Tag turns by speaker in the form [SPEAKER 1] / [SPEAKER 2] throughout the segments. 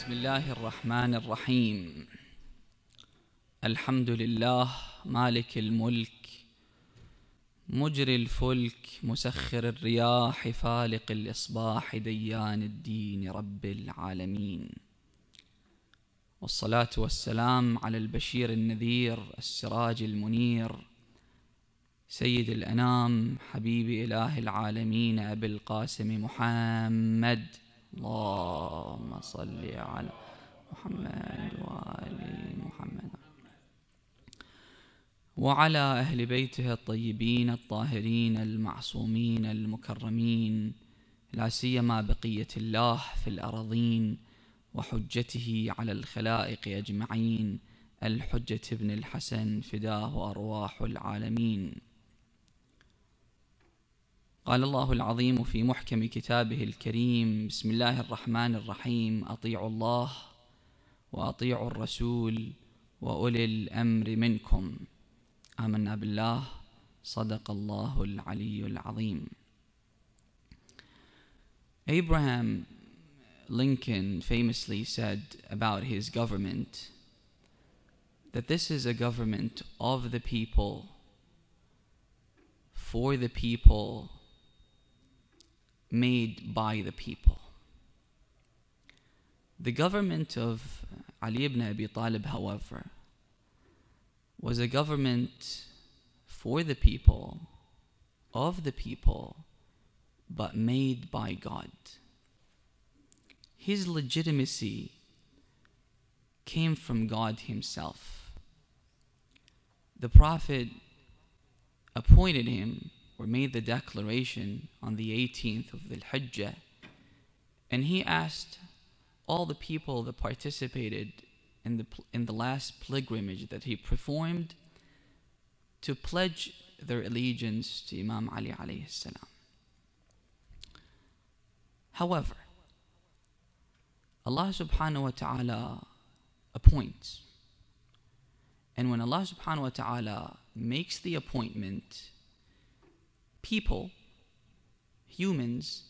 [SPEAKER 1] بسم الله الرحمن الرحيم. الحمد لله مالك الملك مجري الفلك مسخر الرياح فالق الإصباح ديان الدين رب العالمين. والصلاة والسلام على البشير النذير السراج المنير سيد الأنام حبيب إله العالمين أبي القاسم محمد اللهم صل على محمد وآل محمد. وعلى أهل بيته الطيبين الطاهرين المعصومين المكرمين لا سيما بقية الله في الأراضين وحجته على الخلائق أجمعين الحجة ابن الحسن فداه أرواح العالمين. قال الله العظيم في محكم كتابه الكريم بسم الله الرحمن الرحيم أطيعوا الله وأطيعوا الرسول وأولي الأمر منكم. آمنا بالله صدق الله العلي العظيم. Abraham Lincoln famously said about his government that this is a government of the people, for the people, made by the people. The government of Ali ibn Abi Talib, however, was a government for the people, of the people, but made by God. His legitimacy came from God Himself. The Prophet appointed him or made the declaration on the 18th of the Hijjah, and he asked all the people that participated in the, in the last pilgrimage that he performed to pledge their allegiance to Imam Ali alayhi salam. However, Allah subhanahu wa ta'ala appoints. And when Allah subhanahu wa ta'ala makes the appointment, people, humans,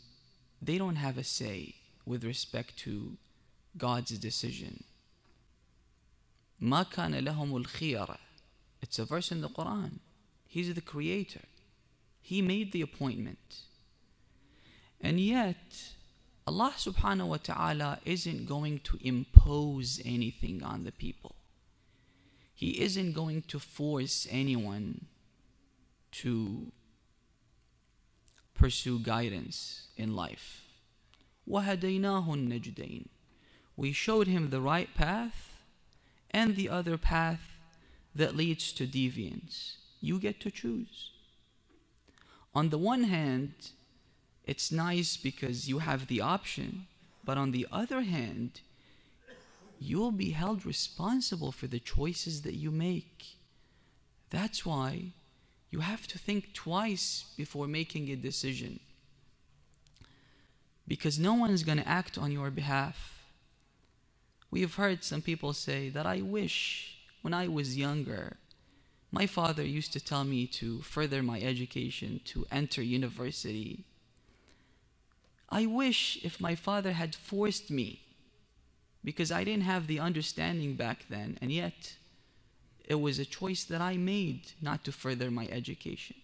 [SPEAKER 1] they don't have a say with respect to God's decision. ما كان لهم الخيرة. It's a verse in the Quran. He's the creator. He made the appointment. And yet, Allah subhanahu wa ta'ala isn't going to impose anything on the people. He isn't going to force anyone to pursue guidance in life. وَهَدَيْنَاهُ النَّجْدَيْنِ We showed him the right path and the other path that leads to deviance. You get to choose. On the one hand, it's nice because you have the option, but on the other hand, you'll be held responsible for the choices that you make. That's why you have to think twice before making a decision. Because no one is going to act on your behalf. We have heard some people say that I wish when I was younger, my father used to tell me to further my education, to enter university. I wish if my father had forced me, because I didn't have the understanding back then, and yet it was a choice that I made not to further my education.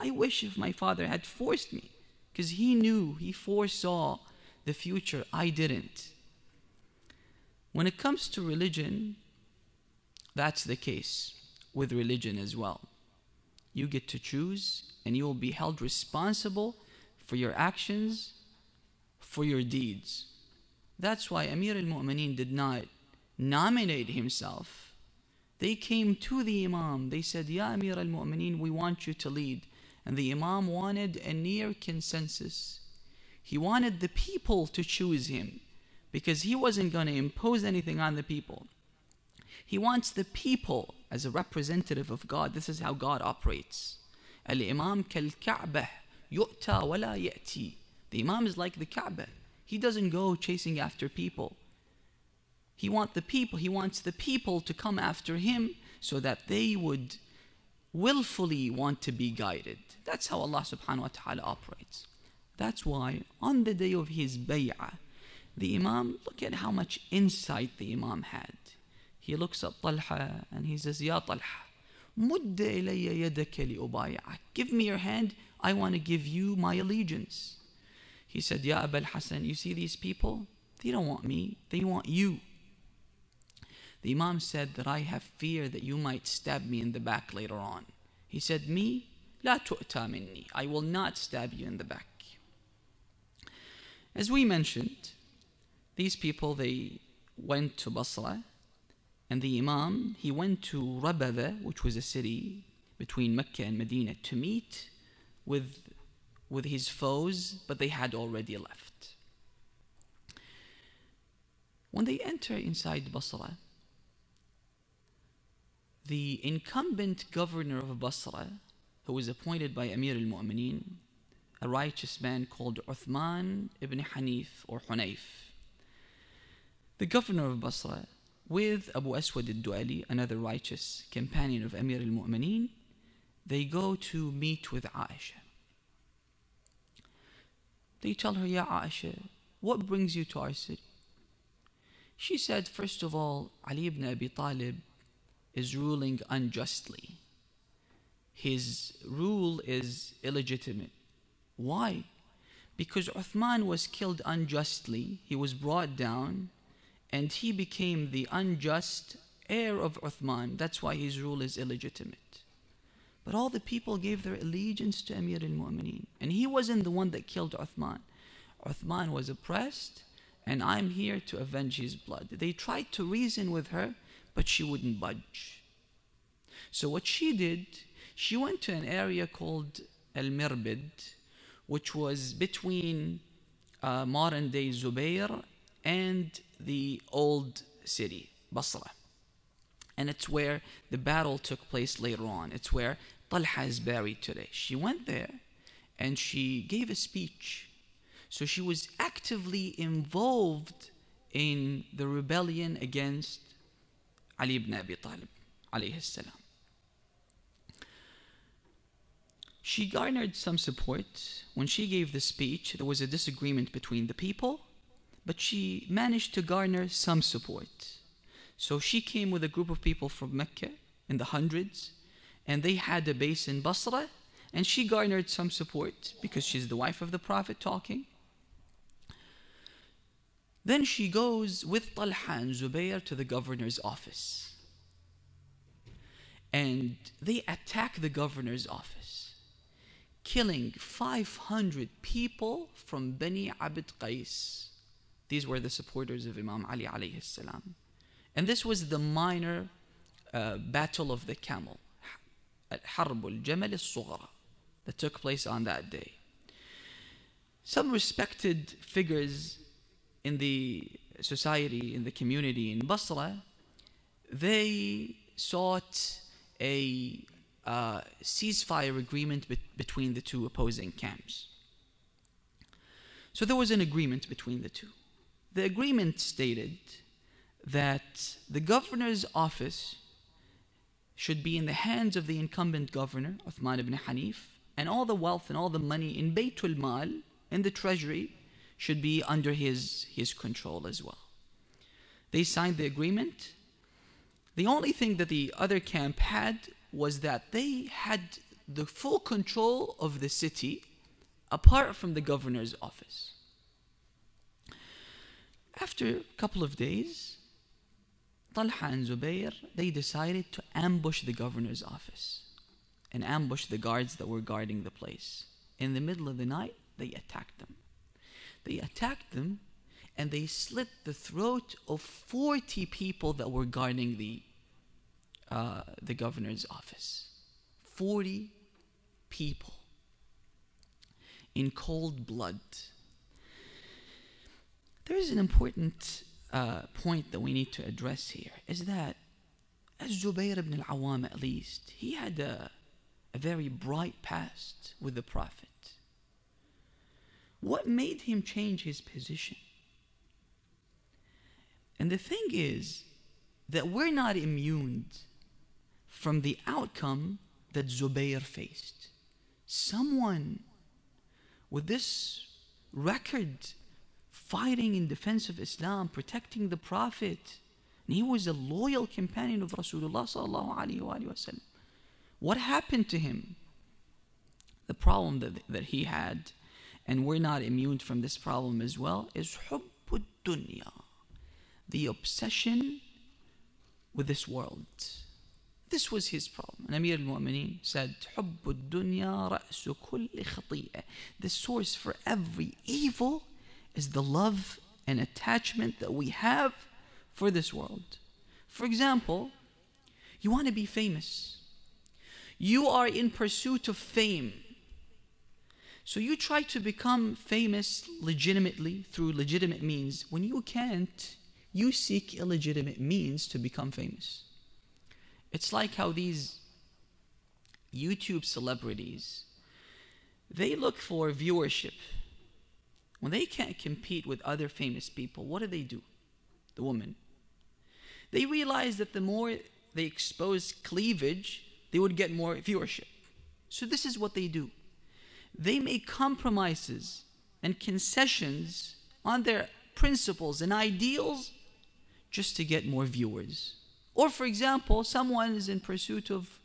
[SPEAKER 1] I wish if my father had forced me, because he knew, he foresaw the future. I didn't. When it comes to religion, that's the case with religion as well. You get to choose, and you will be held responsible for your actions, for your deeds. That's why Amir al Mu'mineen did not nominate himself they came to the Imam. They said, Ya Amir al Mu'mineen, we want you to lead. And the Imam wanted a near consensus. He wanted the people to choose him because he wasn't going to impose anything on the people. He wants the people as a representative of God. This is how God operates. Al Imam kal Ka'bah yu'ta wala ya'ti. The Imam is like the Kaaba. He doesn't go chasing after people. He wants the people, he wants the people to come after him so that they would willfully want to be guided. That's how Allah subhanahu wa ta'ala operates. That's why on the day of his bay'ah, The Imam, look at how much insight the Imam had. He looks at Talha and he says, Ya Talha, مد إلي يدك لأبايعك. Give me your hand, I want to give you my allegiance. He said, Ya Abul Hassan, you see these people? They don't want me, they want you. The Imam said that I have fear that you might stab me in the back later on. He said, Me? La tu'ta minni. I will not stab you in the back. As we mentioned, these people, they went to Basra, and the Imam, he went to Rabada, which was a city between Mecca and Medina, to meet with, with his foes, but they had already left. When they enter inside Basra, the incumbent governor of Basra, who was appointed by Amir al-Mu'mineen, a righteous man called Uthman ibn Hanif or Hunayf. The governor of Basra, with Abu Aswad al-Du'ali, another righteous companion of Amir al-Mu'mineen, they go to meet with Aisha. They tell her, Ya Aisha, what brings you to our city? She said, first of all, Ali ibn Abi Talib is ruling unjustly. His rule is illegitimate. Why? Because Uthman was killed unjustly, he was brought down, and he became the unjust heir of Uthman. That's why his rule is illegitimate. But all the people gave their allegiance to Amir al Mu'mineen, and he wasn't the one that killed Uthman. Uthman was oppressed, and I'm here to avenge his blood. They tried to reason with her, but she wouldn't budge. So what she did, she went to an area called Al Mirbid, which was between uh, modern day Zubair and the old city, Basra. And it's where the battle took place later on. It's where Talha is buried today. She went there and she gave a speech. So she was actively involved in the rebellion against Ali ibn Abi Talib, alayhi salam. She garnered some support. When she gave the speech, there was a disagreement between the people, but she managed to garner some support. So she came with a group of people from Mecca in the hundreds, and they had a base in Basra, and she garnered some support because she's the wife of the Prophet talking. Then she goes with Talha and Zubair to the governor's office. And they attack the governor's office, killing 500 people from Bani Abd Qais. These were the supporters of Imam Ali alayhi salam. And this was the minor uh, battle of the camel, Harb al-Jamal al-Sughra, that took place on that day. Some respected figures in the society, in the community in Basra, they sought a uh, ceasefire agreement be- between the two opposing camps. So there was an agreement between the two. The agreement stated that the governor's office should be in the hands of the incumbent governor, Uthman ibn Hanif, and all the wealth and all the money in Baytul Mal, in the treasury, should be under his, his control as well. They signed the agreement. The only thing that the other camp had was that they had the full control of the city apart from the governor's office. After a couple of days, Talha and Zubair, they decided to ambush the governor's office and ambush the guards that were guarding the place. In the middle of the night, they attacked them. They attacked them and they slit the throat of 40 people that were guarding the, uh, the governor's office. 40 people in cold blood. There is an important uh, point that we need to address here is that as Zubayr ibn al-Awwam at least, he had a, a very bright past with the Prophet. What made him change his position? And the thing is that we're not immune from the outcome that Zubayr faced. Someone with this record fighting in defense of Islam, protecting the Prophet. And he was a loyal companion of Rasulullah sallallahu alaihi wasallam. What happened to him? The problem that, that he had, and we're not immune from this problem as well, is hubb dunya, the obsession with this world. This was his problem. And Amir al-Mu'mineen said, حُبُّ الدُّنْيَا رَأْسُ كُلِّ خَطِيئة The source for every evil is the love and attachment that we have for this world. For example, you want to be famous. You are in pursuit of fame. So you try to become famous legitimately through legitimate means. When you can't, you seek illegitimate means to become famous. It's like how these YouTube celebrities they look for viewership. When they can't compete with other famous people, what do they do? The woman. They realize that the more they expose cleavage, they would get more viewership. So this is what they do. They make compromises and concessions on their principles and ideals just to get more viewers. Or, for example, someone is in pursuit of,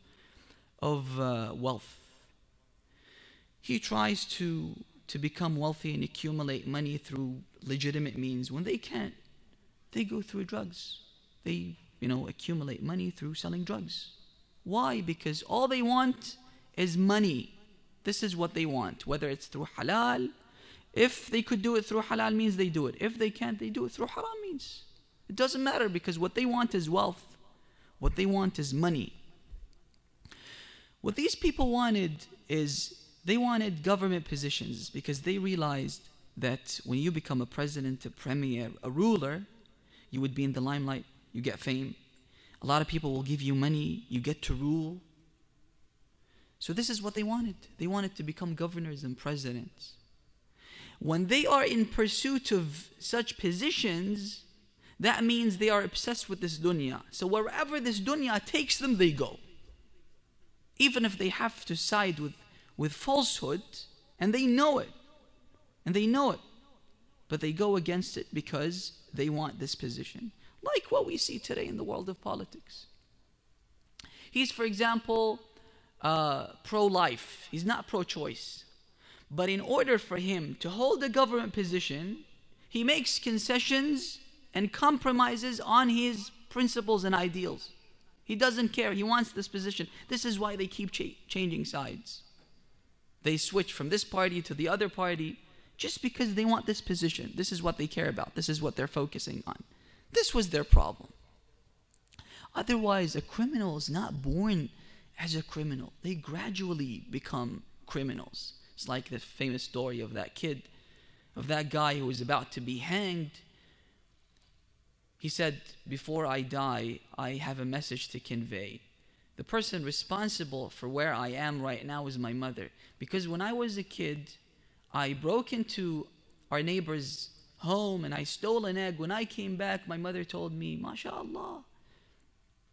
[SPEAKER 1] of uh, wealth. He tries to, to become wealthy and accumulate money through legitimate means. When they can't, they go through drugs. They, you know, accumulate money through selling drugs. Why? Because all they want is money. This is what they want, whether it's through halal. If they could do it through halal means they do it. If they can't, they do it through haram means. It doesn't matter because what they want is wealth. What they want is money. What these people wanted is they wanted government positions because they realized that when you become a president, a premier, a ruler, you would be in the limelight, you get fame. A lot of people will give you money, you get to rule. So, this is what they wanted. They wanted to become governors and presidents. When they are in pursuit of such positions, that means they are obsessed with this dunya. So wherever this dunya takes them, they go. Even if they have to side with, with falsehood, and they know it. And they know it. But they go against it because they want this position. Like what we see today in the world of politics. He's, for example, uh, pro life, he's not pro choice. But in order for him to hold a government position, he makes concessions and compromises on his principles and ideals. He doesn't care. He wants this position. This is why they keep cha- changing sides. They switch from this party to the other party just because they want this position. This is what they care about. This is what they're focusing on. This was their problem. Otherwise, a criminal is not born as a criminal, they gradually become criminals. It's like the famous story of that kid, of that guy who was about to be hanged he said, Before I die, I have a message to convey. The person responsible for where I am right now is my mother. Because when I was a kid, I broke into our neighbor's home and I stole an egg. When I came back, my mother told me, MashaAllah,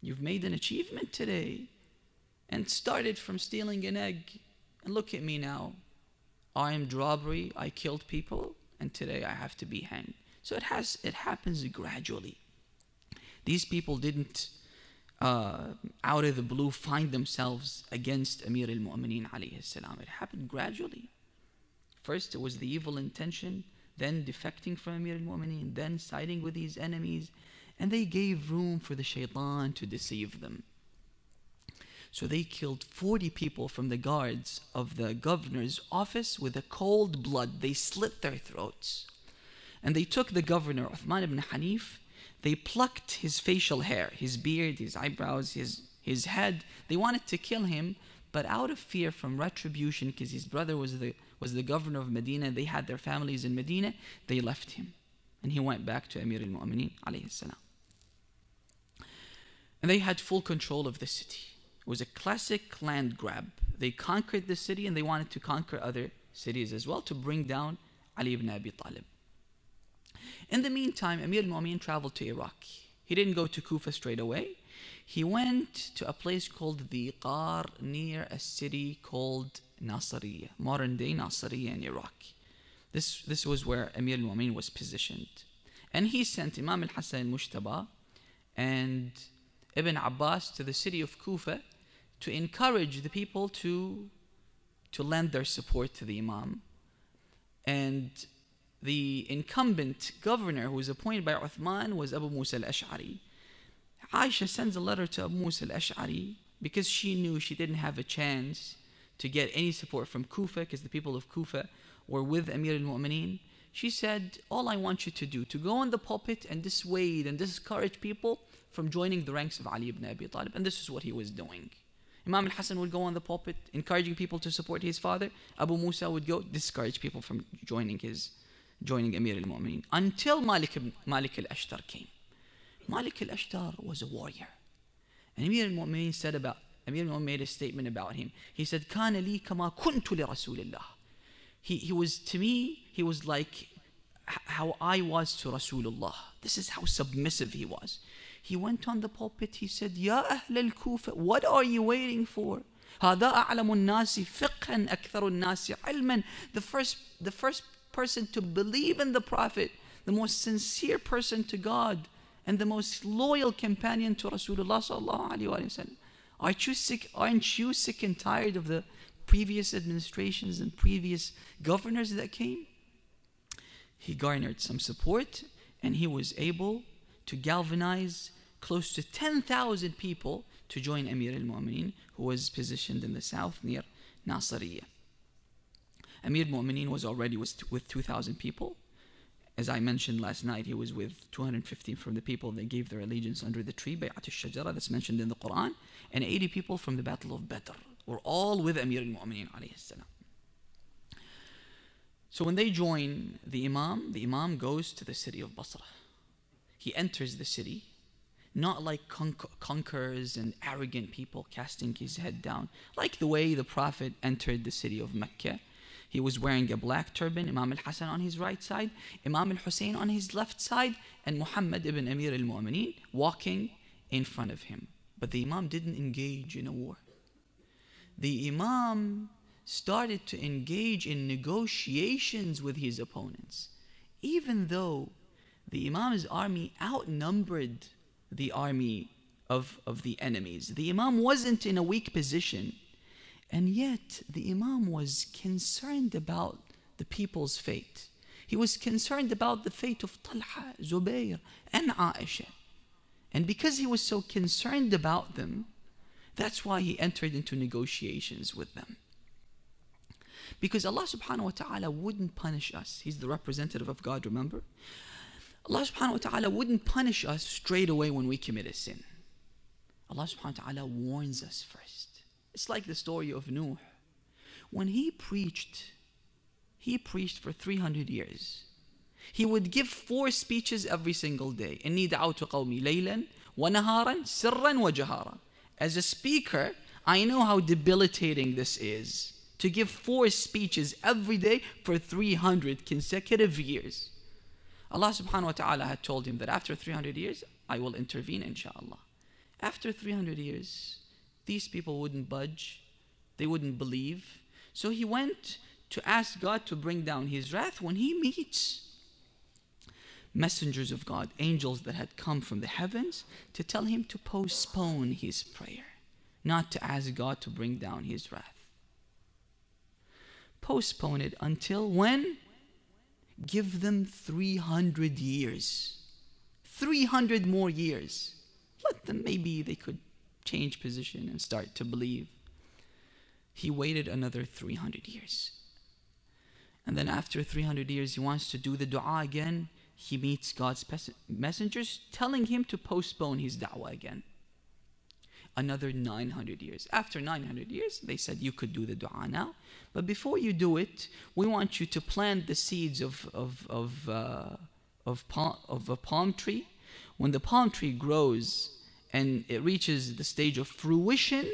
[SPEAKER 1] you've made an achievement today. And started from stealing an egg. And look at me now. I am robbery, I killed people, and today I have to be hanged. So it has it happens gradually. These people didn't uh, out of the blue find themselves against Amir al-Mu'mineen alayhi salam. It happened gradually. First it was the evil intention, then defecting from Amir al-Mu'mineen, then siding with these enemies, and they gave room for the shaitan to deceive them. So they killed 40 people from the guards of the governor's office with a cold blood. They slit their throats. And they took the governor, Uthman ibn Hanif, they plucked his facial hair, his beard, his eyebrows, his, his head. They wanted to kill him, but out of fear from retribution, because his brother was the, was the governor of Medina, they had their families in Medina, they left him. And he went back to Amir al Mu'mineen. And they had full control of the city. It was a classic land grab. They conquered the city and they wanted to conquer other cities as well to bring down Ali ibn Abi Talib. In the meantime, Amir al-Mu'min traveled to Iraq. He didn't go to Kufa straight away. He went to a place called Dhi Qar near a city called Nasiriyah, modern day Nasiriyah in Iraq. This, this was where Amir al-Mu'minin was positioned. And he sent Imam al-Hassan al-Mujtaba and Ibn Abbas to the city of Kufa to encourage the people to, to lend their support to the Imam. And the incumbent governor who was appointed by Uthman was Abu Musa al-Ash'ari. Aisha sends a letter to Abu Musa al-Ash'ari because she knew she didn't have a chance to get any support from Kufa because the people of Kufa were with Amir al-Mu'mineen. She said, all I want you to do, to go on the pulpit and dissuade and discourage people from joining the ranks of Ali ibn Abi Talib. And this is what he was doing. Imam al Hassan would go on the pulpit encouraging people to support his father. Abu Musa would go discourage people from joining his joining Amir al Mu'mineen until Malik, Malik al Ashtar came. Malik al Ashtar was a warrior. And Amir al Mu'mineen said about Amir al Mu'mineen made a statement about him. He said, Kana li kama kuntu li Rasulillah. He, he was to me, he was like how I was to Rasulullah. This is how submissive he was. He went on the pulpit, he said, Ya Ahl al-Kufa, what are you waiting for? هذا أعلم الناس فقها أكثر الناس علما. The first, the first person to believe in the Prophet, the most sincere person to God, and the most loyal companion to Rasulullah sallallahu alaihi wasallam. Aren't you sick? Aren't you sick and tired of the previous administrations and previous governors that came? He garnered some support, and he was able to galvanize close to 10,000 people to join Amir al-Mu'mineen, who was positioned in the south near Nasiriyah. Amir al-Mu'mineen was already with, with 2,000 people, as I mentioned last night, he was with 215 from the people that gave their allegiance under the tree, Bay'at al-Shajara, that's mentioned in the Quran, and 80 people from the Battle of Badr. Were all with Amir al-Mu'mineen So when they join the Imam, the Imam goes to the city of Basra. He enters the city, not like conquerors and arrogant people casting his head down, like the way the Prophet entered the city of Mecca he was wearing a black turban, Imam al Hassan on his right side, Imam al Hussein on his left side, and Muhammad ibn Amir al Mu'mineen walking in front of him. But the Imam didn't engage in a war. The Imam started to engage in negotiations with his opponents, even though the Imam's army outnumbered the army of, of the enemies. The Imam wasn't in a weak position. And yet, the Imam was concerned about the people's fate. He was concerned about the fate of Talha, Zubayr, and Aisha. And because he was so concerned about them, that's why he entered into negotiations with them. Because Allah subhanahu wa ta'ala wouldn't punish us. He's the representative of God, remember? Allah subhanahu wa ta'ala wouldn't punish us straight away when we commit a sin. Allah subhanahu wa ta'ala warns us first. It's like the story of Nuh. When he preached, he preached for 300 years. He would give four speeches every single day. إني دعوت قومي ليلا ونهارا سرا وجهارا. As a speaker, I know how debilitating this is. To give four speeches every day for 300 consecutive years. Allah subhanahu wa ta'ala had told him that after 300 years, I will intervene, inshallah. After 300 years, these people wouldn't budge, they wouldn't believe. So he went to ask God to bring down his wrath when he meets messengers of God, angels that had come from the heavens, to tell him to postpone his prayer, not to ask God to bring down his wrath. Postpone it until when? Give them 300 years. 300 more years. Let them, maybe they could change position and start to believe. He waited another 300 years. And then after 300 years, he wants to do the dua again. He meets God's messengers telling him to postpone his da'wah again. Another 900 years. After 900 years, they said, You could do the dua now. But before you do it, we want you to plant the seeds of, of, of, uh, of, palm, of a palm tree. When the palm tree grows and it reaches the stage of fruition,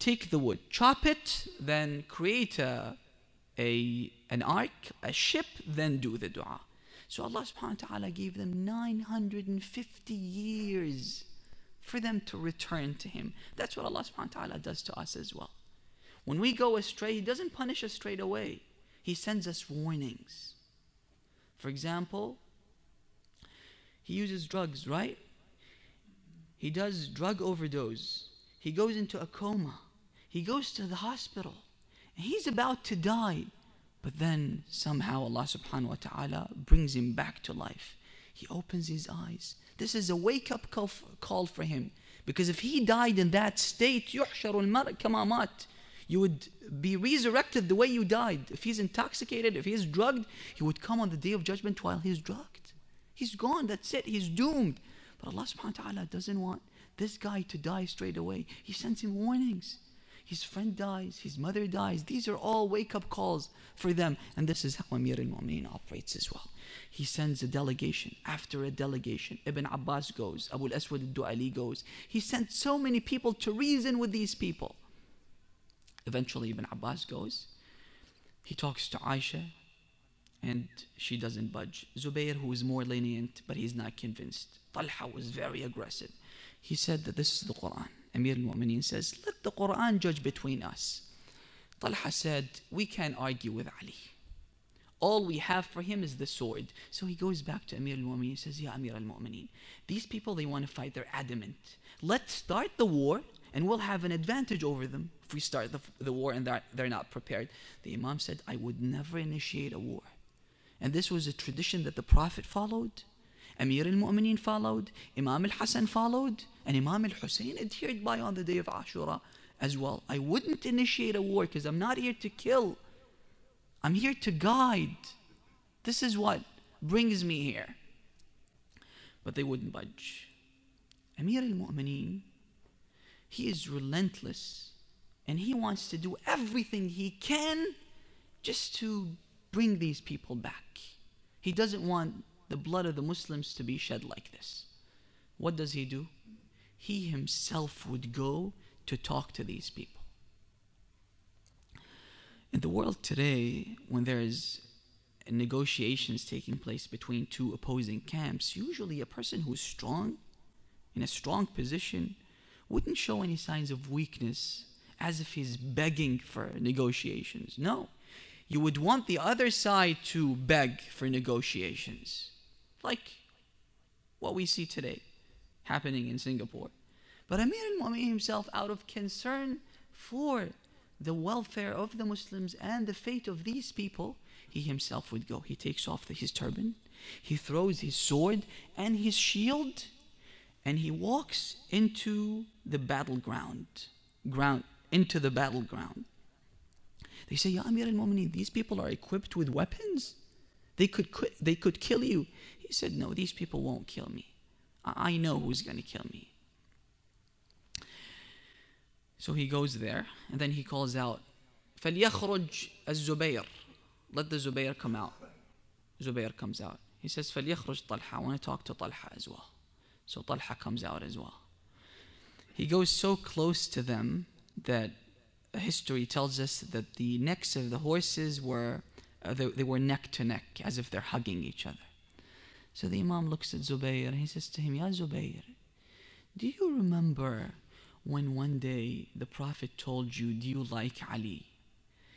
[SPEAKER 1] take the wood, chop it, then create a, a, an ark, a ship, then do the dua. So Allah subhanahu wa ta'ala gave them 950 years for them to return to Him. That's what Allah subhanahu wa ta'ala does to us as well. When we go astray, He doesn't punish us straight away. He sends us warnings. For example, he uses drugs, right? He does drug overdose. He goes into a coma. He goes to the hospital. He's about to die. But then somehow Allah subhanahu wa ta'ala brings him back to life. He opens his eyes. This is a wake up call for him. Because if he died in that state, يحشر المرء كما مات. You would be resurrected the way you died. If he's intoxicated, if he's drugged, he would come on the day of judgment while he's drugged. He's gone, that's it, he's doomed. But Allah subhanahu wa ta'ala doesn't want this guy to die straight away. He sends him warnings. His friend dies, his mother dies. These are all wake up calls for them. And this is how Amir al Mu'mineen operates as well. He sends a delegation after a delegation. Ibn Abbas goes, Abu Aswad al Du'ali goes. He sent so many people to reason with these people. Eventually, Ibn Abbas goes. He talks to Aisha, and she doesn't budge. Zubayr, who is more lenient, but he's not convinced. Talha was very aggressive. He said that this is the Quran. Amir al-Mu'mineen says, let the Quran judge between us. Talha said, we can't argue with Ali. All we have for him is the sword. So he goes back to Amir al-Mu'mineen and says, Ya Amir al-Mu'mineen, these people, they want to fight, they're adamant. Let's start the war and we'll have an advantage over them if we start the, the war and they're, they're not prepared. The Imam said, I would never initiate a war. And this was a tradition that the Prophet followed, Amir al Mu'mineen followed, Imam al Hassan followed, and Imam al Hussein adhered by on the day of Ashura as well. I wouldn't initiate a war because I'm not here to kill, I'm here to guide. This is what brings me here. But they wouldn't budge. Amir al Mu'mineen he is relentless and he wants to do everything he can just to bring these people back. He doesn't want the blood of the Muslims to be shed like this. What does he do? He himself would go to talk to these people. In the world today, when there is negotiations taking place between two opposing camps, usually a person who's strong, in a strong position, wouldn't show any signs of weakness as if he's begging for negotiations. No. You would want the other side to beg for negotiations, like what we see today happening in Singapore. But Amir al Mu'mineen himself, out of concern for the welfare of the Muslims and the fate of these people, he himself would go. He takes off the, his turban, he throws his sword and his shield, and he walks into the battleground, ground, into the battleground. They say, Ya Amir al-Mu'mineen, these people are equipped with weapons. They could, they could kill you. He said, no, these people won't kill me. I know who's going to kill me. So he goes there, and then he calls out, فَلْيَخْرُجْ الزُّبَيْرِ Let the Zubayr come out. Zubayr comes out. He says, فَلْيَخْرُجْ Talha. I want to talk to Talha as well. So Talha comes out as well. He goes so close to them that history tells us that the necks of the horses were uh, they, they, were neck to neck, as if they're hugging each other. So the Imam looks at Zubayr and he says to him, Ya Zubayr, do you remember when one day the Prophet told you, Do you like Ali?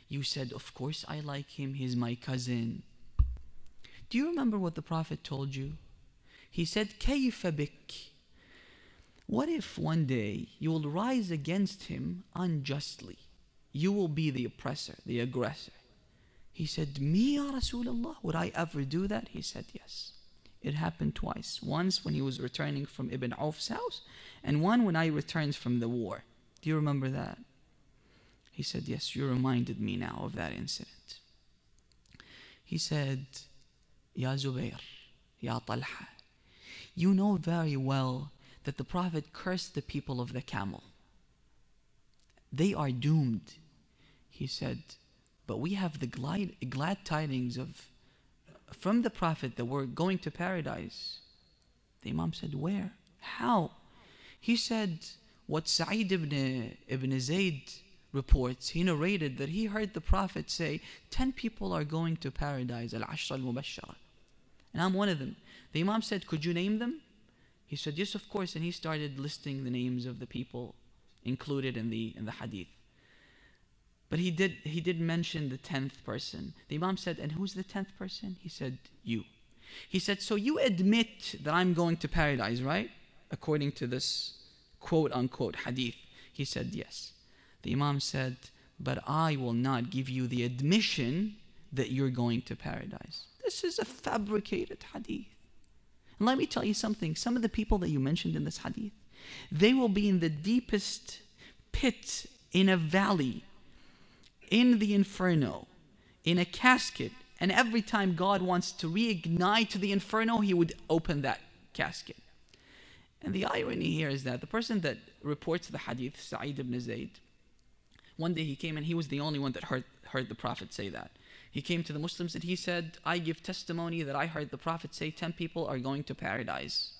[SPEAKER 1] You said, Of course I like him, he's my cousin. Do you remember what the Prophet told you? He said, كيف بك? What if one day you will rise against him unjustly? You will be the oppressor, the aggressor. He said, Me, Ya Rasulullah, would I ever do that? He said, Yes. It happened twice. Once when he was returning from Ibn Auf's house, and one when I returned from the war. Do you remember that? He said, Yes, you reminded me now of that incident. He said, Ya Zubair, Ya Talha, you know very well that the Prophet cursed the people of the camel. They are doomed. He said, but we have the glad, glad tidings of from the Prophet that we're going to paradise. The Imam said, Where? How? He said, What Sa'id ibn, ibn Zayd reports, he narrated that he heard the Prophet say, Ten people are going to paradise, Al Ashra al Mubashara. And I'm one of them. The Imam said, Could you name them? He said, Yes, of course. And he started listing the names of the people included in the, in the hadith. But he did, he did mention the tenth person. The Imam said, And who's the tenth person? He said, You. He said, So you admit that I'm going to paradise, right? According to this quote unquote hadith. He said, Yes. The Imam said, But I will not give you the admission that you're going to paradise. This is a fabricated hadith. And let me tell you something some of the people that you mentioned in this hadith, they will be in the deepest pit in a valley, in the inferno, in a casket. And every time God wants to reignite to the inferno, He would open that casket. And the irony here is that the person that reports the hadith, Sa'id ibn Zayd, one day he came and he was the only one that heard, heard the Prophet say that. He came to the Muslims and he said, I give testimony that I heard the Prophet say 10 people are going to paradise.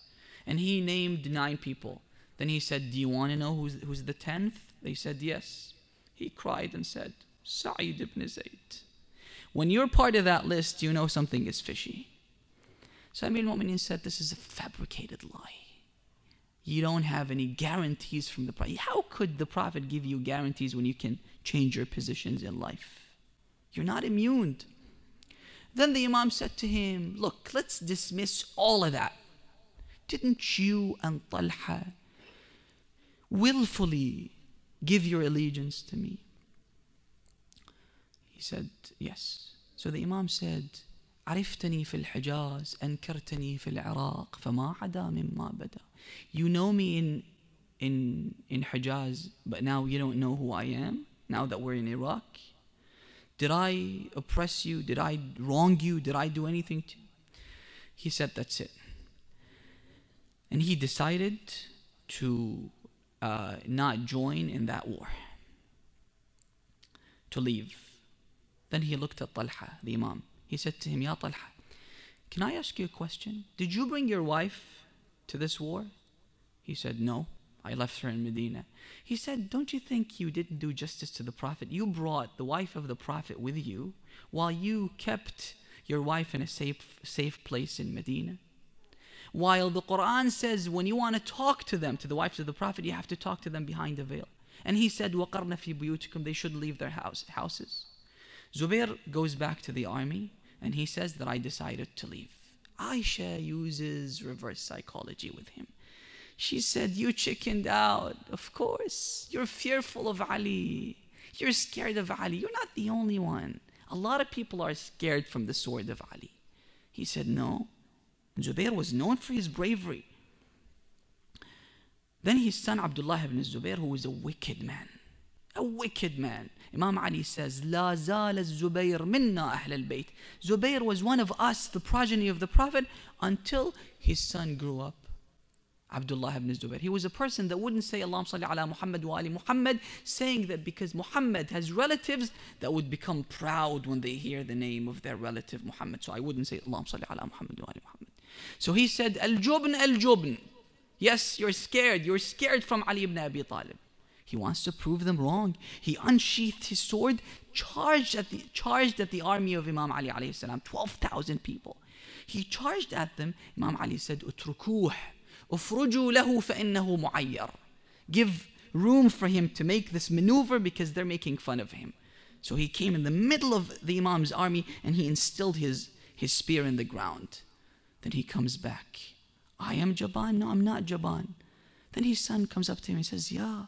[SPEAKER 1] And he named nine people. Then he said, Do you want to know who's, who's the 10th? They said, Yes. He cried and said, Sa'id ibn Zayd. When you're part of that list, you know something is fishy. So Amir al-Mu'mineen said, This is a fabricated lie. You don't have any guarantees from the Prophet. How could the Prophet give you guarantees when you can change your positions in life? You're not immune. Then the Imam said to him, Look, let's dismiss all of that. Didn't you and Talha willfully give your allegiance to me? He said, Yes. So the Imam said, عرفتني في الحجاز أنكرتني في العراق فما عدا مما بدا You know me in, in, in Hijaz, but now you don't know who I am, now that we're in Iraq. Did I oppress you? Did I wrong you? Did I do anything to you? He said, That's it. And he decided to uh, not join in that war, to leave. Then he looked at Talha, the Imam. He said to him, Ya Talha, can I ask you a question? Did you bring your wife to this war? He said, No. I left her in Medina. He said, Don't you think you didn't do justice to the Prophet? You brought the wife of the Prophet with you while you kept your wife in a safe, safe place in Medina. While the Quran says when you want to talk to them, to the wives of the Prophet, you have to talk to them behind the veil. And he said, وَقَرْنَ فِي بُيُوتِكُمْ They should leave their house, houses. Zubair goes back to the army and he says that I decided to leave. Aisha uses reverse psychology with him. She said, You chickened out. Of course. You're fearful of Ali. You're scared of Ali. You're not the only one. A lot of people are scared from the sword of Ali. He said, No. Zubair was known for his bravery. Then his son Abdullah ibn Zubair, who was a wicked man a wicked man. Imam Ali says, La zal Zubayr minna ahl al bayt. Zubayr was one of us, the progeny of the Prophet, until his son grew up. Abdullah ibn Zubayr. He was a person that wouldn't say Allah salli ala Muhammad wa ali Muhammad, saying that because Muhammad has relatives that would become proud when they hear the name of their relative Muhammad. So I wouldn't say Allah salli ala Muhammad wa ali Muhammad. So he said, Al Jubn, Al Jubn. Yes, you're scared. You're scared from Ali ibn Abi Talib. He wants to prove them wrong. He unsheathed his sword, charged at the, charged at the army of Imam Ali alayhi salam, 12,000 people. He charged at them. Imam Ali said, Utrukuh, ufruju lahu fa'innahu mu'ayyar. Give room for him to make this maneuver because they're making fun of him. So he came in the middle of the Imam's army and he instilled his, his spear in the ground. Then he comes back. I am Jaban. No, I'm not Jaban. Then his son comes up to him and says, Yeah,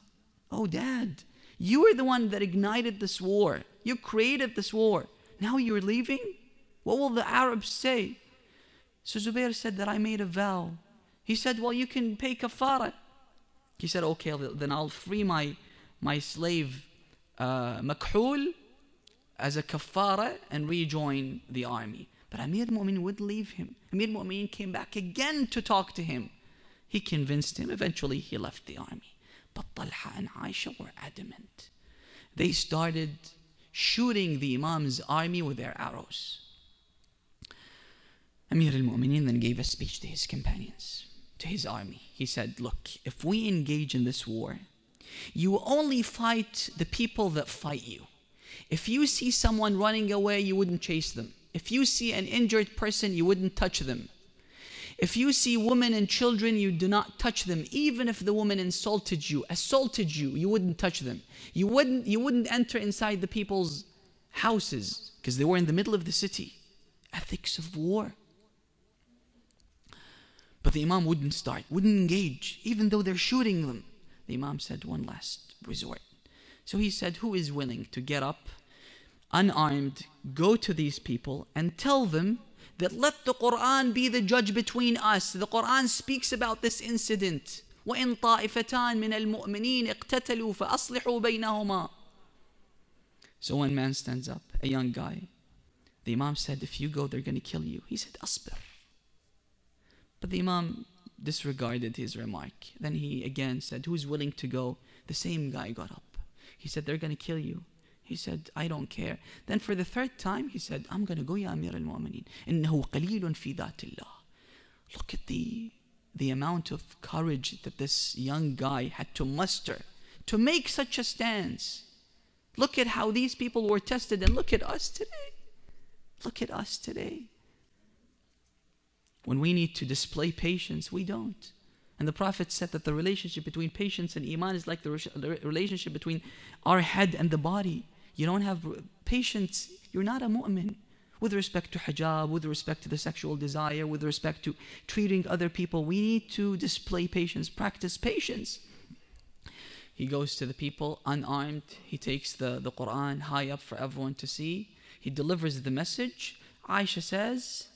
[SPEAKER 1] oh, dad, you were the one that ignited this war. You created this war. Now you're leaving? What will the Arabs say? So Zubair said that I made a vow. He said, Well, you can pay kafara. He said, Okay, then I'll free my, my slave uh, Makhul as a kafara and rejoin the army. But Amir Mu'min would leave him. Amir Mu'min came back again to talk to him. He convinced him. Eventually, he left the army. But Talha and Aisha were adamant. They started shooting the Imam's army with their arrows. Amir al Mu'mineen then gave a speech to his companions, to his army. He said, Look, if we engage in this war, you only fight the people that fight you. If you see someone running away, you wouldn't chase them. If you see an injured person, you wouldn't touch them. If you see women and children, you do not touch them. Even if the woman insulted you, assaulted you, you wouldn't touch them. You wouldn't, you wouldn't enter inside the people's houses because they were in the middle of the city. Ethics of war. But the Imam wouldn't start, wouldn't engage, even though they're shooting them. The Imam said, one last resort. So he said, Who is willing to get up, unarmed, go to these people and tell them that let the Quran be the judge between us. The Quran speaks about this incident. وإن طائفتان من المؤمنين اقتتلوا فأصلحوا بينهما. So one man stands up, a young guy. The Imam said, if you go, they're going to kill you. He said, أصبر. But the Imam disregarded his remark. Then he again said, who's willing to go? The same guy got up. He said, they're going to kill you. He said, I don't care. Then for the third time, he said, I'm going to go, Ya Amir al-Mu'mineen. إنه قليل في ذات الله. Look at the, the amount of courage that this young guy had to muster to make such a stance. Look at how these people were tested and look at us today. Look at us today. When we need to display patience, we don't. And the Prophet said that the relationship between patience and Iman is like the relationship between our head and the body. You don't have patience, you're not a mu'min. With respect to hijab, with respect to the sexual desire, with respect to treating other people, we need to display patience, practice patience. He goes to the people unarmed, he takes the, the Quran high up for everyone to see, he delivers the message. Aisha says,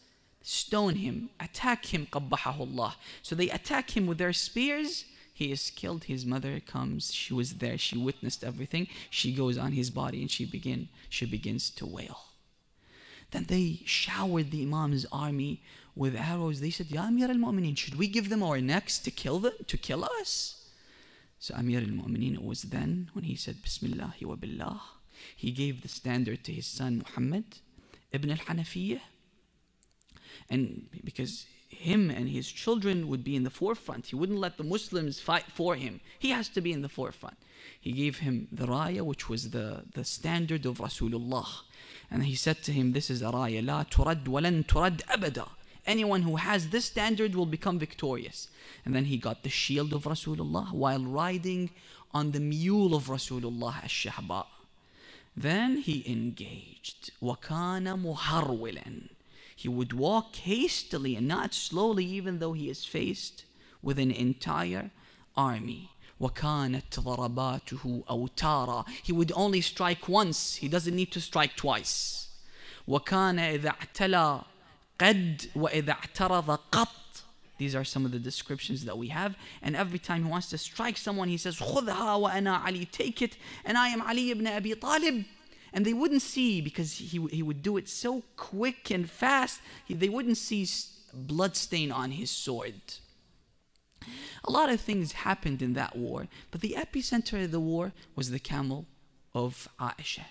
[SPEAKER 1] Stone him, attack him, qabbahahullah. So they attack him with their spears he is killed. His mother comes. She was there. She witnessed everything. She goes on his body and she begin she begins to wail. Then they showered the Imam's army with arrows. They said, Ya Amir al-Mu'mineen, should we give them our necks to kill them, to kill us? So Amir al-Mu'mineen was then when he said, Bismillah wa billah. He gave the standard to his son Muhammad ibn al-Hanafiyyah. And because him and his children would be in the forefront. He wouldn't let the Muslims fight for him. He has to be in the forefront. He gave him the raya, which was the, the standard of Rasulullah. And he said to him, This is a raya, la turad walan turad abada. Anyone who has this standard will become victorious. And then he got the shield of Rasulullah while riding on the mule of Rasulullah al-Shahba. Then he engaged. وَكَانَ مُحَرْوِلًا he would walk hastily and not slowly, even though he is faced with an entire army. وكانت ضرباته أوتارا He would only strike once. He doesn't need to strike twice. وكان إذا اعتلى قد وإذا اعترض قط These are some of the descriptions that we have. And every time he wants to strike someone, he says, خذها وأنا علي. Take it, and I am Ali ibn Abi Talib. And they wouldn't see, because he, he would do it so quick and fast, he, they wouldn't see blood stain on his sword. A lot of things happened in that war, but the epicenter of the war was the camel of Aisha.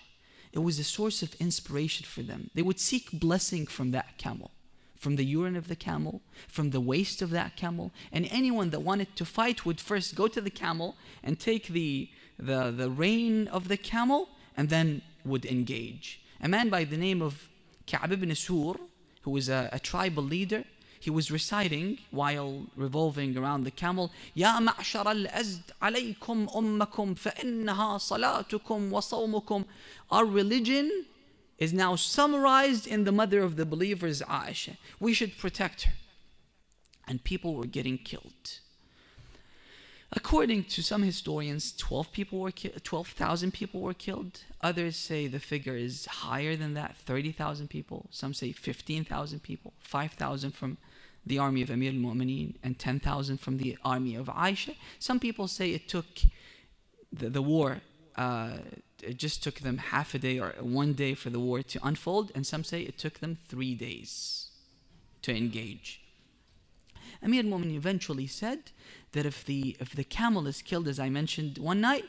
[SPEAKER 1] It was a source of inspiration for them. They would seek blessing from that camel, from the urine of the camel, from the waste of that camel. And anyone that wanted to fight would first go to the camel and take the, the, the rein of the camel and then would engage. A man by the name of Ka'b ibn Sur, who was a, a tribal leader, he was reciting while revolving around the camel, يا معشر الأزد عليكم أمكم فإنها صلاتكم وصومكم. Our religion is now summarized in the mother of the believers, Aisha. We should protect her. And people were getting killed. According to some historians, 12 people were 12,000 people were killed. Others say the figure is higher than that, 30,000 people. Some say 15,000 people, 5,000 from the army of Amir al-Mu'mineen and 10,000 from the army of Aisha. Some people say it took the, the war uh, it just took them half a day or one day for the war to unfold, and some say it took them three days to engage. Amir al-Mu'min eventually said that if the, if the camel is killed, as I mentioned one night,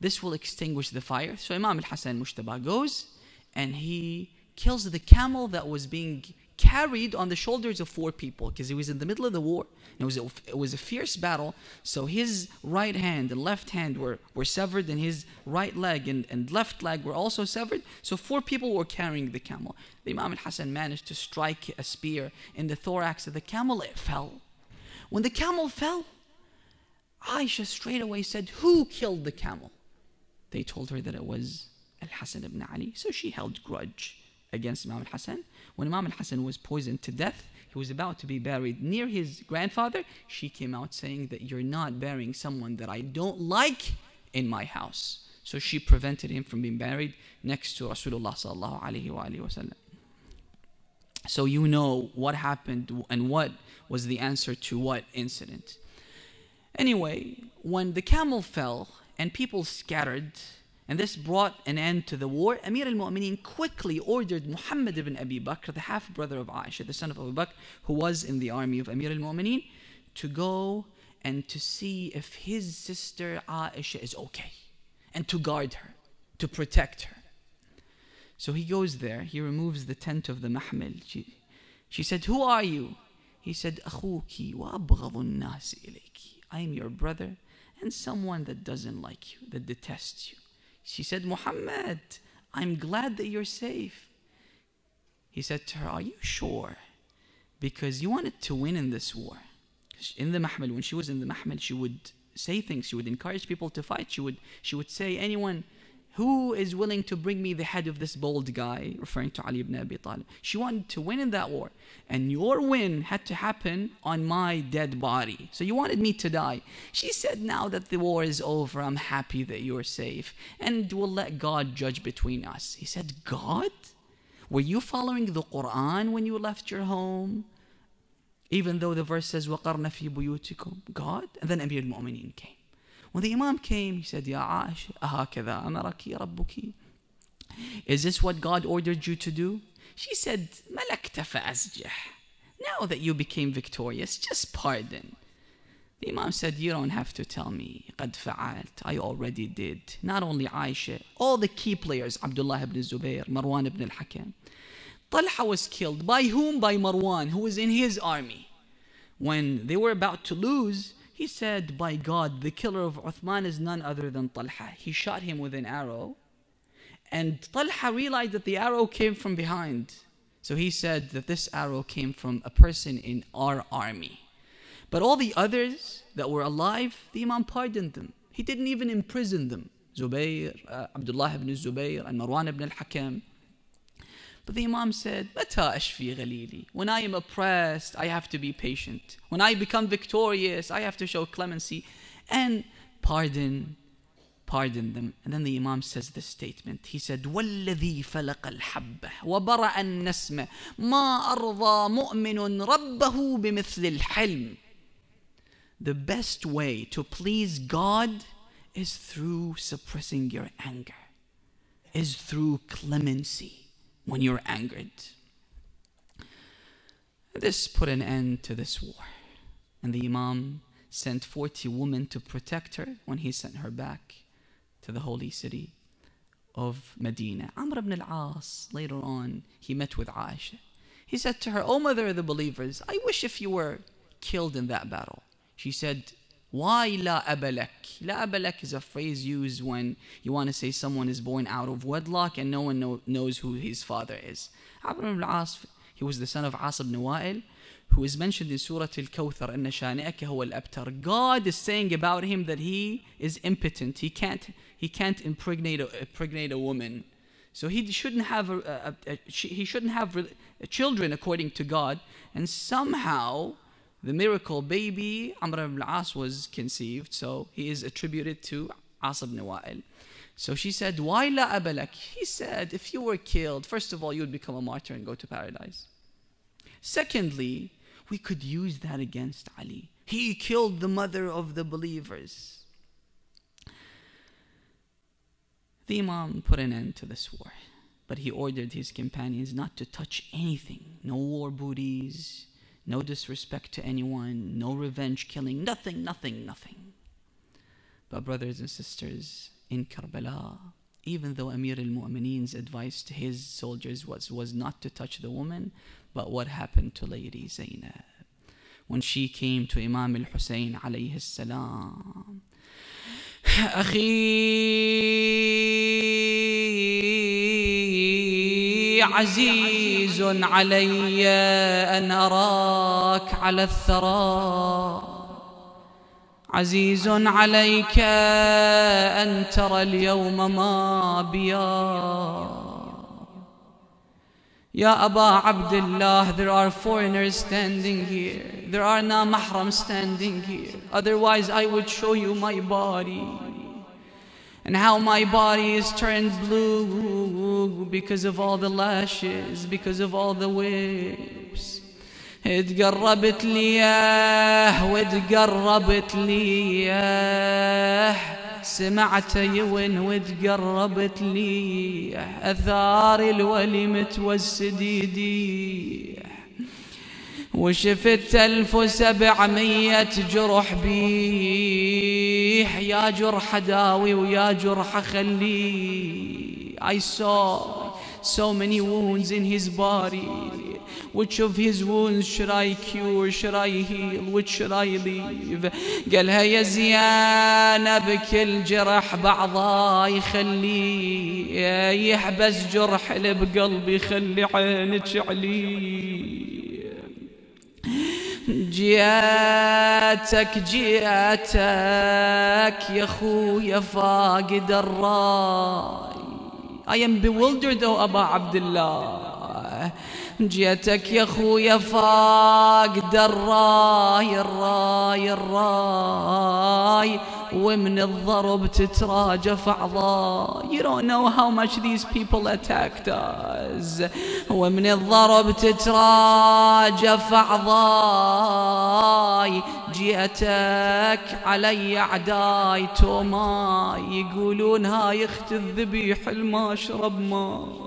[SPEAKER 1] this will extinguish the fire. So Imam al-Hasan Mujtaba goes and he kills the camel that was being carried on the shoulders of four people because he was in the middle of the war. It was, a, it was a fierce battle. So his right hand and left hand were, were severed, and his right leg and, and left leg were also severed. So four people were carrying the camel. The Imam al Hassan managed to strike a spear in the thorax of the camel. It fell. When the camel fell, Aisha straight away said, Who killed the camel? They told her that it was Al Hassan ibn Ali. So she held grudge against Imam al Hassan. When Imam al Hassan was poisoned to death, he was about to be buried near his grandfather. She came out saying that you're not burying someone that I don't like in my house. So she prevented him from being buried next to Rasulullah sallallahu alaihi wasallam. So you know what happened and what was the answer to what incident. Anyway, when the camel fell and people scattered, and this brought an end to the war. Amir al-Mu'mineen quickly ordered Muhammad ibn Abi Bakr, the half-brother of Aisha, the son of Abu Bakr, who was in the army of Amir al-Mu'mineen, to go and to see if his sister Aisha is okay, and to guard her, to protect her. So he goes there, he removes the tent of the mahmil. She, she said, Who are you? He said, أخوك وأبغض الناس إليك. I am your brother and someone that doesn't like you, that detests you. She said, Muhammad, I'm glad that you're safe. He said to her, Are you sure? Because you wanted to win in this war. In the Mahmal, when she was in the Mahmal, she would say things, she would encourage people to fight. She would, she would say, Anyone who is willing to bring me the head of this bold guy, referring to Ali ibn Abi Talib. She wanted to win in that war. And your win had to happen on my dead body. So you wanted me to die. She said, Now that the war is over, I'm happy that you're safe. And we'll let God judge between us. He said, God? Were you following the Quran when you left your home? Even though the verse says, وَقَرْنَ فِي بُيُوتِكُمْ God? And then Amir al-Mu'mineen came. When the Imam came, he said, Ya Aisha, amaraki rabbuki. Is this what God ordered you to do? She said, Malakta fa'azjah. Now that you became victorious, just pardon. The Imam said, You don't have to tell me. Qad fa'alt. I already did. Not only Aisha, all the key players Abdullah ibn Zubayr, Marwan ibn al Hakam. Talha was killed. By whom? By Marwan, who was in his army. When they were about to lose, he said, By God, the killer of Uthman is none other than Talha. He shot him with an arrow. And Talha realized that the arrow came from behind. So he said that this arrow came from a person in our army. But all the others that were alive, the Imam pardoned them. He didn't even imprison them. Zubayr, uh, Abdullah ibn Zubayr, and Marwan ibn al-Hakam. But the Imam said, When I am oppressed, I have to be patient. When I become victorious, I have to show clemency and pardon. Pardon them. And then the Imam says this statement. He said, وَالَّذِي فَلَقَ الْحَبَّةِ وَبَرَأَ النَّسْمَ مَا أَرْضَى مُؤْمِنٌ رَبَّهُ بِمِثْلِ الْحِلْمِ The best way to please God is through suppressing your anger, is through clemency when you're angered. This put an end to this war. And the Imam sent 40 women to protect her when he sent her back to the holy city of Medina. Amr ibn al-As, later on, he met with Aisha. He said to her, O mother of the believers, I wish if you were killed in that battle. She said, why la abalak? La abalak is a phrase used when you want to say someone is born out of wedlock and no one know, knows who his father is. Amr ibn al-As, he was the son of As ibn Wa'il, who is mentioned in Surah Al-Kawthar, أن شانئك هو الأبتر. God is saying about him that he is impotent. He can't, he can't impregnate a, impregnate a woman. So he shouldn't have a, a, a, he shouldn't have children according to God. And somehow the miracle baby, Amr ibn al-As was conceived, so he is attributed to As ibn Wa'il. So she said, Why la abalak? He said, If you were killed, first of all, you would become a martyr and go to paradise. Secondly, we could use that against Ali. He killed the mother of the believers. The Imam put an end to this war, but he ordered his companions not to touch anything no war booties, no disrespect to anyone, no revenge killing, nothing, nothing, nothing. But, brothers and sisters, in Karbala, even though Amir al Mu'mineen's advice to his soldiers was, was not to touch the woman, But what happened to Lady Zainab? When she came to Imam al-Hussein alayhi salam. أخي عزيز علي أن أراك على الثرى عزيز عليك أن ترى اليوم ما بيا Ya Aba Abdullah, there are foreigners standing here. There are no mahram standing here. Otherwise, I would show you my body. And how my body is turned blue because of all the lashes, because of all the whips. اتقربت لي واتقربت لي سمعت يون وتقربت لي أثار الولي متوسد يديح وشفت ألف وسبعمية جرح بيح. يا جرح داوي ويا جرح خليه I saw so many wounds in his body. Which of his wounds should I cure, should I heal, which should I leave? قالها يا زيانة بكل جرح بعضا يخليه يحبس جرح اللي بقلبي خلي عينك عليه جياتك جياتك يا خويا فاقد الراي. I am bewildered though Aba Abdullah. جيتك يا خويا فاقد الراي الراي الراي. ومن الضرب تتراجف أعضاء. You don't know how much these people attacked us. ومن الضرب تتراجف أعضاي جيتك علي أعداي توماي يقولون هاي اخت الذبيح الماشرب ماي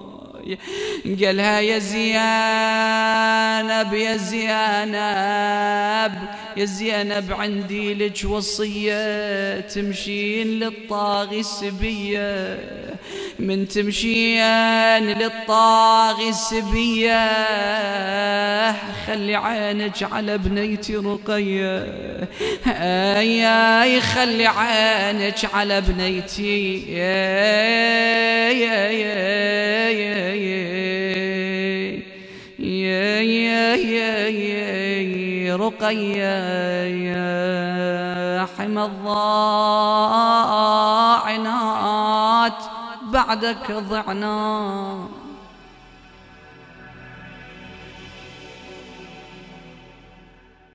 [SPEAKER 1] قالها يا زينب يا زينب يا زينب عندي لك وصية تمشين للطاغي السبية. من تمشين للطاغي السبية خلي عينك على بنيتي رقية. اي اي خلي عينك على بنيتي. يا يا يا يا يا يا يا يا رقية يا حمى الضاعنات بعدك ضعنا